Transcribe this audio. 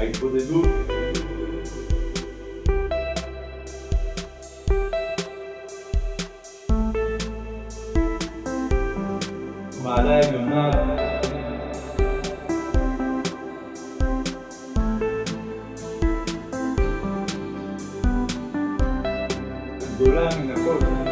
Hai potuto Ma lei non ha... Durante la cosa.